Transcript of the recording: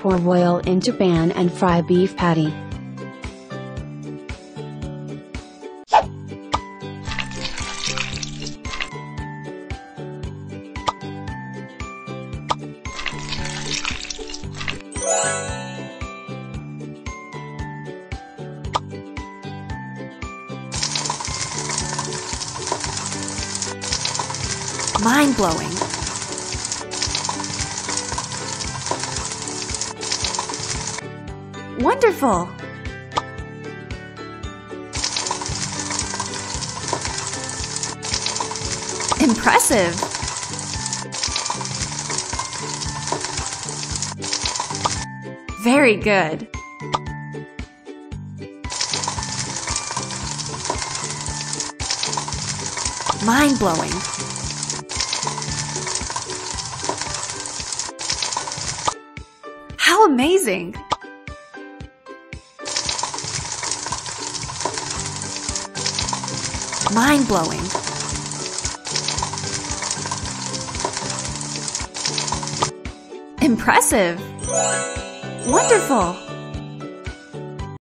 Pour oil into pan and fry beef patty. Mind blowing. Wonderful! Impressive! Very good. Mind blowing. How amazing! Mind blowing. Impressive! Wonderful!